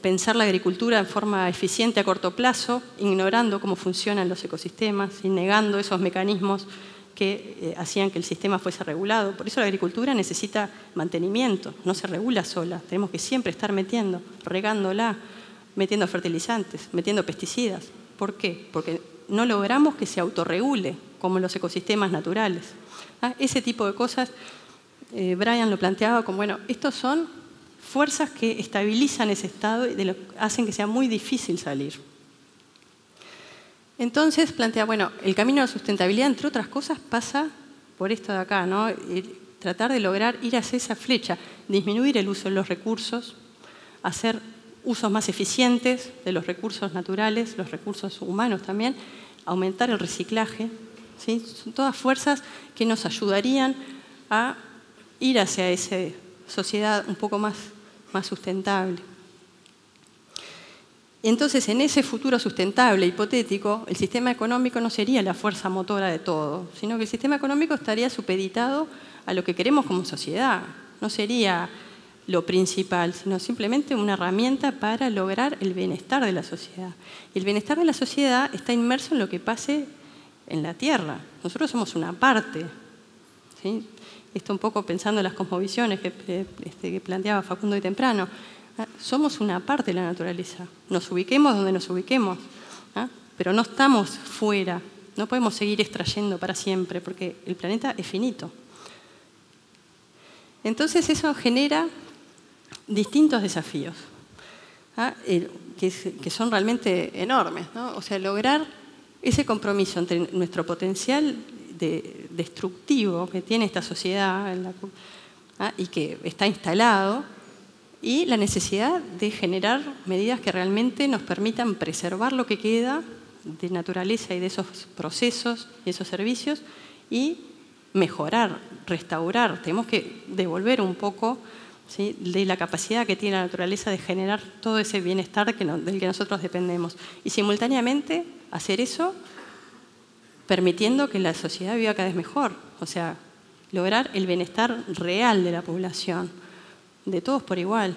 pensar la agricultura en forma eficiente a corto plazo, ignorando cómo funcionan los ecosistemas y negando esos mecanismos que eh, hacían que el sistema fuese regulado. Por eso la agricultura necesita mantenimiento, no se regula sola. Tenemos que siempre estar metiendo, regándola, metiendo fertilizantes, metiendo pesticidas. ¿Por qué? Porque no logramos que se autorregule como los ecosistemas naturales. Ah, ese tipo de cosas, eh, Brian lo planteaba como, bueno, estos son fuerzas que estabilizan ese estado y hacen que sea muy difícil salir. Entonces plantea, bueno, el camino a la sustentabilidad, entre otras cosas, pasa por esto de acá, ¿no? tratar de lograr ir hacia esa flecha, disminuir el uso de los recursos, hacer usos más eficientes de los recursos naturales, los recursos humanos también, aumentar el reciclaje. ¿sí? Son todas fuerzas que nos ayudarían a ir hacia esa sociedad un poco más, más sustentable. Entonces, en ese futuro sustentable, hipotético, el sistema económico no sería la fuerza motora de todo, sino que el sistema económico estaría supeditado a lo que queremos como sociedad. No sería lo principal, sino simplemente una herramienta para lograr el bienestar de la sociedad. Y el bienestar de la sociedad está inmerso en lo que pase en la Tierra. Nosotros somos una parte. ¿sí? Esto un poco pensando en las cosmovisiones que, este, que planteaba Facundo y temprano. ¿ah? Somos una parte de la naturaleza. Nos ubiquemos donde nos ubiquemos, ¿ah? pero no estamos fuera. No podemos seguir extrayendo para siempre porque el planeta es finito. Entonces eso genera distintos desafíos, ¿ah? que, son realmente enormes. O sea, lograr ese compromiso entre nuestro potencial destructivo que tiene esta sociedad ¿ah? y que está instalado y la necesidad de generar medidas que realmente nos permitan preservar lo que queda de naturaleza y de esos procesos y esos servicios y mejorar, restaurar. Tenemos que devolver un poco de la capacidad que tiene la naturaleza de generar todo ese bienestar del que nosotros dependemos. Y simultáneamente hacer eso permitiendo que la sociedad viva cada vez mejor. O sea, lograr el bienestar real de la población, de todos por igual.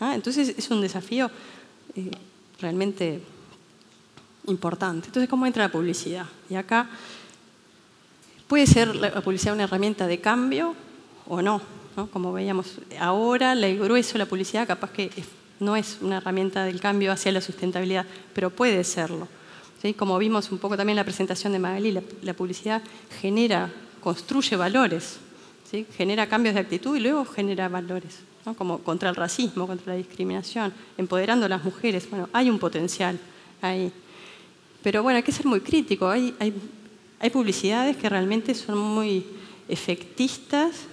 ¿ah? Entonces es un desafío eh, realmente importante. Entonces, ¿cómo entra la publicidad? Y acá puede ser la publicidad una herramienta de cambio o no. Como veíamos ahora, el grueso de la publicidad capaz que no es una herramienta del cambio hacia la sustentabilidad, pero puede serlo. Como vimos un poco también en la presentación de Magali, la, publicidad genera, construye valores, genera cambios de actitud y luego genera valores, como contra el racismo, contra la discriminación, empoderando a las mujeres. Bueno, hay un potencial ahí. Pero bueno, hay que ser muy crítico. Hay, hay, publicidades que realmente son muy efectistas,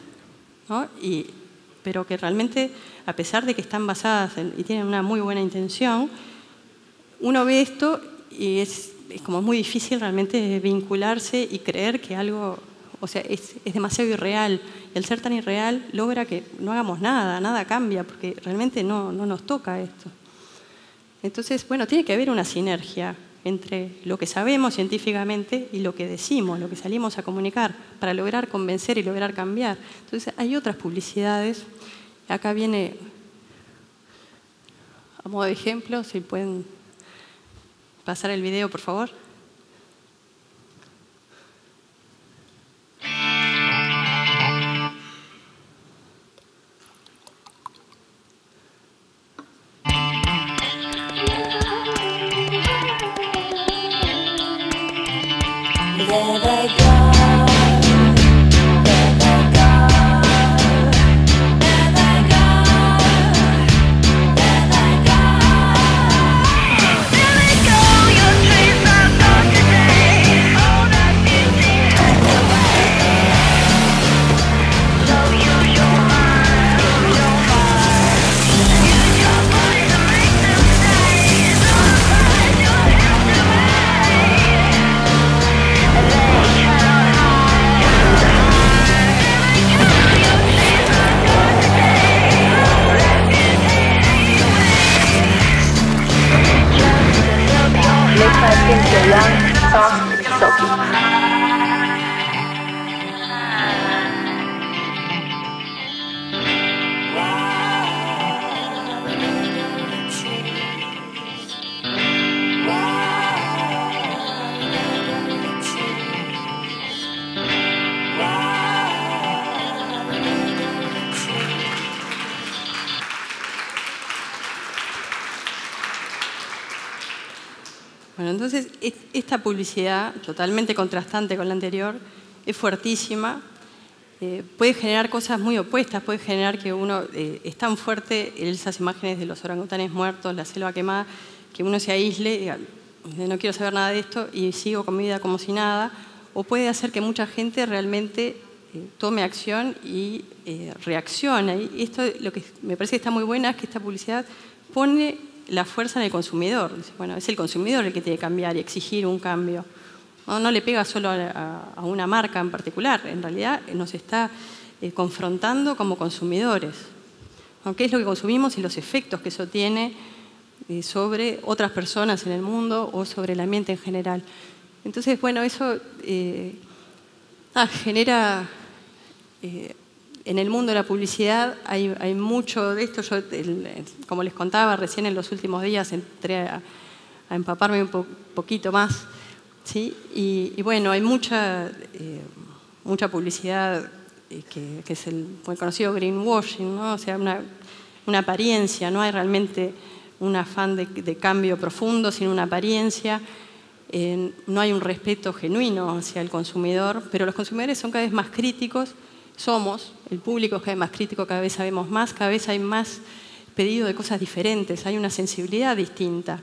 y, pero que realmente, a pesar de que están basadas y tienen una muy buena intención, uno ve esto y es, es, como muy difícil realmente vincularse y creer que algo, o sea, es, es demasiado irreal. Y el ser tan irreal logra que no hagamos nada, nada cambia, porque realmente no, no nos toca esto. Entonces, bueno, tiene que haber una sinergia entre lo que sabemos científicamente y lo que decimos, lo que salimos a comunicar, para lograr convencer y lograr cambiar. Entonces, hay otras publicidades. Acá viene, a modo de ejemplo, si pueden pasar el video, por favor. Publicidad, totalmente contrastante con la anterior, es fuertísima, eh, puede generar cosas muy opuestas, puede generar que uno eh, es tan fuerte esas imágenes de los orangutanes muertos, la selva quemada, que uno se aísle diga, no quiero saber nada de esto y sigo con mi vida como si nada, o puede hacer que mucha gente realmente eh, tome acción y reaccione. Y esto lo que me parece que está muy buena es que esta publicidad pone la fuerza en el consumidor. Bueno, es el consumidor el que tiene que cambiar y exigir un cambio. No, le pega solo a, una marca en particular, en realidad nos está eh, confrontando como consumidores. ¿Qué es lo que consumimos y los efectos que eso tiene eh, sobre otras personas en el mundo o sobre el ambiente en general? Entonces, bueno, eso eh, ah, genera en el mundo de la publicidad hay, mucho de esto. Yo, como les contaba recién en los últimos días, entré a, empaparme un poquito más. ¿sí? Y, bueno, hay mucha, eh, mucha publicidad eh, que, es el muy conocido greenwashing, ¿no? o sea, una, una apariencia, no hay realmente un afán de, de cambio profundo, sino una apariencia. no hay un respeto genuino hacia el consumidor, pero los consumidores son cada vez más críticos, somos, el público es cada vez más crítico, cada vez sabemos más, cada vez hay más pedido de cosas diferentes, hay una sensibilidad distinta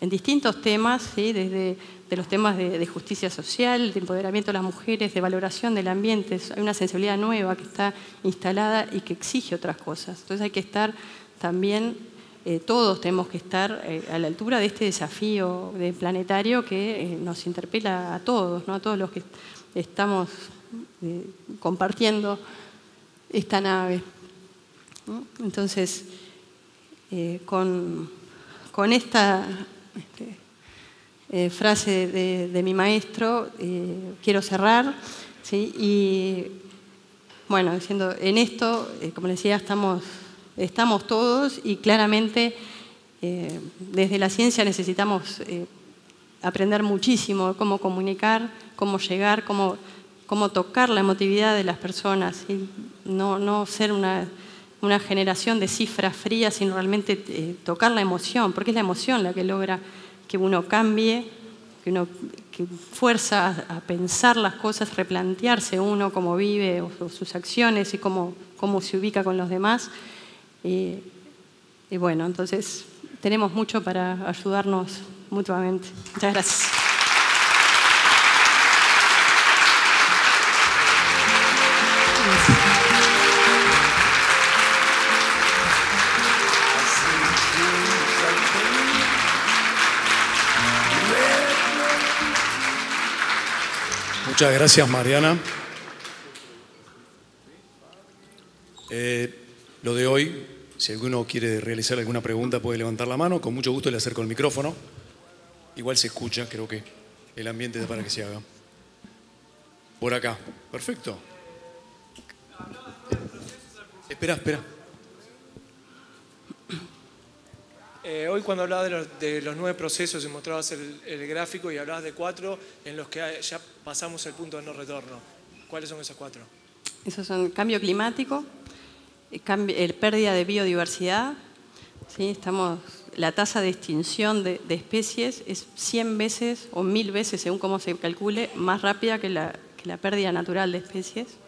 en distintos temas, desde de los temas de, justicia social, de empoderamiento de las mujeres, de valoración del ambiente. Hay una sensibilidad nueva que está instalada y que exige otras cosas. Entonces hay que estar también, eh, todos tenemos que estar eh, a la altura de este desafío de planetario que eh, nos interpela a todos, ¿no? a todos los que estamos compartiendo esta nave. Entonces, con, con esta este, eh, frase de, mi maestro, eh, quiero cerrar. Y bueno, diciendo, en esto, eh, como decía, estamos, estamos todos y claramente desde la ciencia necesitamos aprender muchísimo cómo comunicar, cómo llegar, cómo, cómo tocar la emotividad de las personas, y no, no ser una una generación de cifras frías, sino realmente eh, tocar la emoción, porque es la emoción la que logra que uno cambie, que uno que fuerza a, pensar las cosas, replantearse uno cómo vive o, sus acciones y cómo, cómo, se ubica con los demás. y bueno, entonces tenemos mucho para ayudarnos mutuamente. Muchas gracias. Muchas gracias, Mariana. Eh, lo de hoy, si alguno quiere realizar alguna pregunta, puede levantar la mano. Con mucho gusto le acerco el micrófono. Igual se escucha, creo que el ambiente para que se haga. Por acá. Perfecto. Espera, espera. Eh, hoy cuando hablabas de los, nueve procesos y mostrabas el, gráfico y hablabas de cuatro en los que ya pasamos el punto de no retorno. ¿Cuáles son esos cuatro? Esos son cambio climático, eh, el pérdida de biodiversidad. ¿sí? Estamos, la tasa de extinción de, especies es 100 veces o 1000 veces, según cómo se calcule, más rápida que la, que la pérdida natural de especies.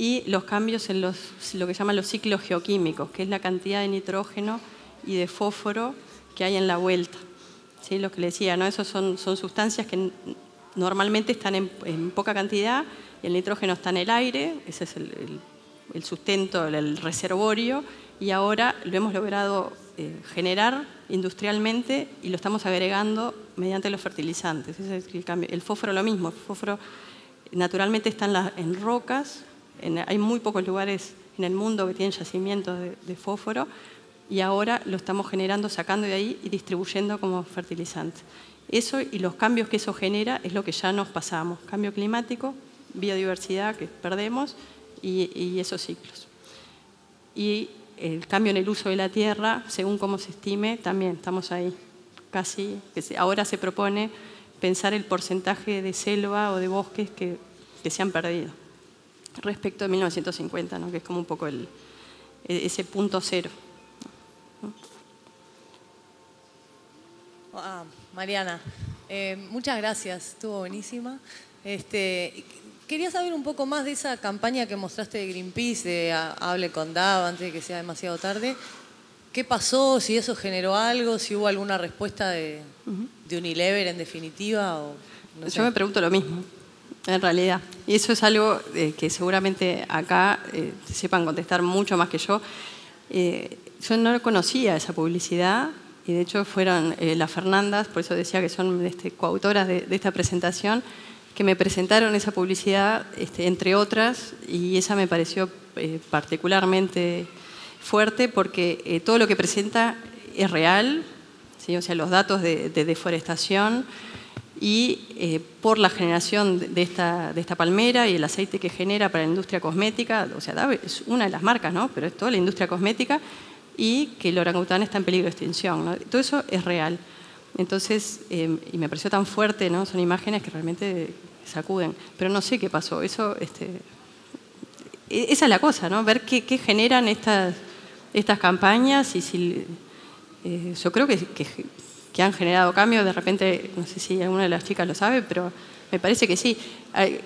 Y los cambios en los, lo que llaman los ciclos geoquímicos, que es la cantidad de nitrógeno y de fósforo que hay en la vuelta. ¿Sí? Lo que le decía, ¿no? Esos son, son sustancias que normalmente están en, poca cantidad y el nitrógeno está en el aire, ese es el, el, sustento, el, reservorio, y ahora lo hemos logrado eh, generar industrialmente y lo estamos agregando mediante los fertilizantes. Es el, el fósforo lo mismo, el fósforo naturalmente está en, en rocas, hay muy pocos lugares en el mundo que tienen yacimientos de, de fósforo, y ahora lo estamos generando, sacando de ahí y distribuyendo como fertilizante. Eso y los cambios que eso genera es lo que ya nos pasamos. Cambio climático, biodiversidad que perdemos y, esos ciclos. Y el cambio en el uso de la tierra, según cómo se estime, también estamos ahí. Casi, ahora se propone pensar el porcentaje de selva o de bosques que, se han perdido respecto de 1950, ¿no? que es como un poco el, ese punto cero. Ah, Mariana, eh, muchas gracias, estuvo buenísima. Este, quería saber un poco más de esa campaña que mostraste de Greenpeace, de Hable con DAV antes de que sea demasiado tarde. ¿Qué pasó? Si eso generó algo, si hubo alguna respuesta de, Unilever en definitiva. Yo me pregunto lo mismo, en realidad. Y eso es algo eh, que seguramente acá eh, sepan contestar mucho más que yo. yo no conocía esa publicidad, y de hecho fueron eh, las Fernandas, por eso decía que son este, coautoras de, esta presentación, que me presentaron esa publicidad, este, entre otras, y esa me pareció eh, particularmente fuerte porque eh, todo lo que presenta es real, ¿sí? o sea, los datos de, deforestación y por la generación de esta, de esta palmera y el aceite que genera para la industria cosmética, o sea, es una de las marcas, ¿no? pero es toda la industria cosmética, y que el orangután está en peligro de extinción. Todo eso es real. Entonces, eh, y me pareció tan fuerte, ¿no? Son imágenes que realmente sacuden. Pero no sé qué pasó. Eso, este, e-, esa es la cosa, ¿no? Ver qué, generan estas, estas campañas y si... Eh, yo creo que, que han generado cambios. De repente, no sé si alguna de las chicas lo sabe, pero me parece que sí.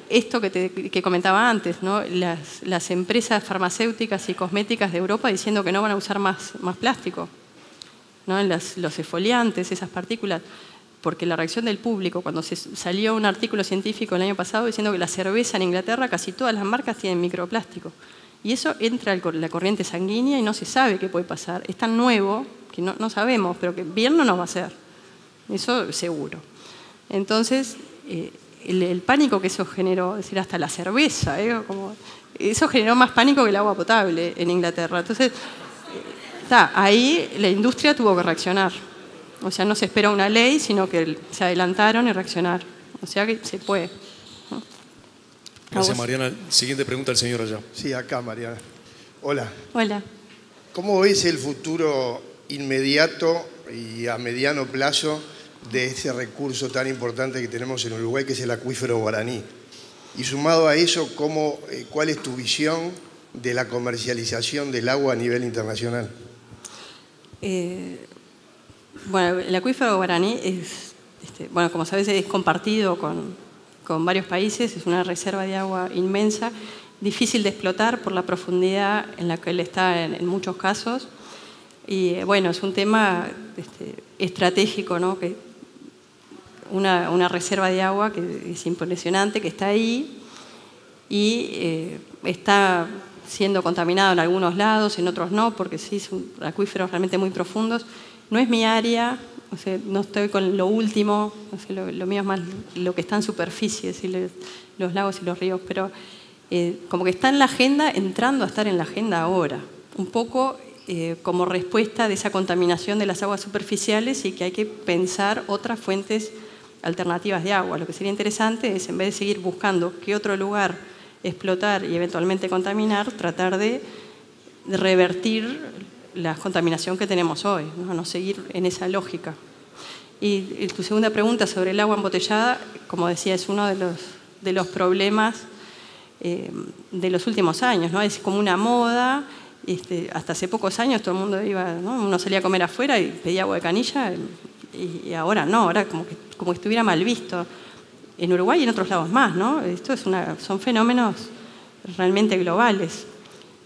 Esto que, te, comentaba antes, ¿no? las, las, empresas farmacéuticas y cosméticas de Europa diciendo que no van a usar más, más plástico, ¿no? Las, los esfoliantes, esas partículas, porque la reacción del público, cuando se salió un artículo científico el año pasado diciendo que la cerveza en Inglaterra, casi todas las marcas tienen microplástico. Y eso entra en la corriente sanguínea y no se sabe qué puede pasar. Es tan nuevo que no, no sabemos, pero que bien no nos va a hacer. Eso seguro. Entonces, eh, el, pánico que eso generó, es decir, hasta la cerveza, ¿eh? Como, eso generó más pánico que el agua potable en Inglaterra. Entonces, está, ahí la industria tuvo que reaccionar. O sea, no se espera una ley, sino que se adelantaron y reaccionaron. O sea que se puede. Gracias, Mariana. Siguiente pregunta al señor allá. Sí, acá, Mariana. Hola. Hola. ¿Cómo ves el futuro inmediato y a mediano plazo de ese recurso tan importante que tenemos en Uruguay, que es el acuífero guaraní. Y sumado a eso, ¿cómo, eh, ¿cuál es tu visión de la comercialización del agua a nivel internacional? Eh, bueno, el acuífero guaraní es, este, bueno, como sabes, es compartido con, con varios países, es una reserva de agua inmensa, difícil de explotar por la profundidad en la que él está en, muchos casos. Y bueno, es un tema este, estratégico, ¿no? Que una, reserva de agua que es impresionante, que está ahí y eh, está siendo contaminado en algunos lados, en otros no, porque sí son acuíferos realmente muy profundos. No es mi área, no estoy con lo último, lo, mío es más lo que está en superficie, los lagos y los ríos, pero eh, como que está en la agenda, entrando a estar en la agenda ahora, un poco eh, como respuesta de esa contaminación de las aguas superficiales y que hay que pensar otras fuentes alternativas de agua. Lo que sería interesante es, en vez de seguir buscando qué otro lugar explotar y eventualmente contaminar, tratar de, revertir la contaminación que tenemos hoy, ¿no? seguir en esa lógica. Y, tu segunda pregunta sobre el agua embotellada, como decía, es uno de los, de los problemas eh, de los últimos años, ¿no? es como una moda. Este, hasta hace pocos años todo el mundo iba, uno salía a comer afuera y pedía agua de canilla y ahora no, ahora como que, como estuviera mal visto. En Uruguay y en otros lados más, ¿no? Esto es una, son fenómenos realmente globales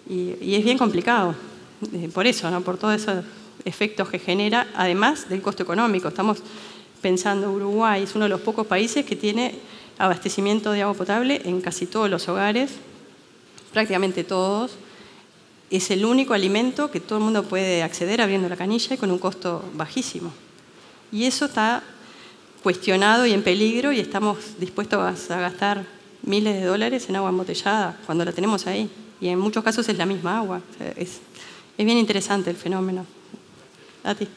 y, es bien complicado. Eh, por eso, ¿no? Por todos esos efectos que genera, además del costo económico. Estamos pensando, Uruguay es uno de los pocos países que tiene abastecimiento de agua potable en casi todos los hogares, prácticamente todos. Es el único alimento que todo el mundo puede acceder abriendo la canilla y con un costo bajísimo. Y eso está cuestionado y en peligro y estamos dispuestos a gastar miles de dólares en agua embotellada cuando la tenemos ahí. Y en muchos casos es la misma agua. es, es bien interesante el fenómeno. A ti.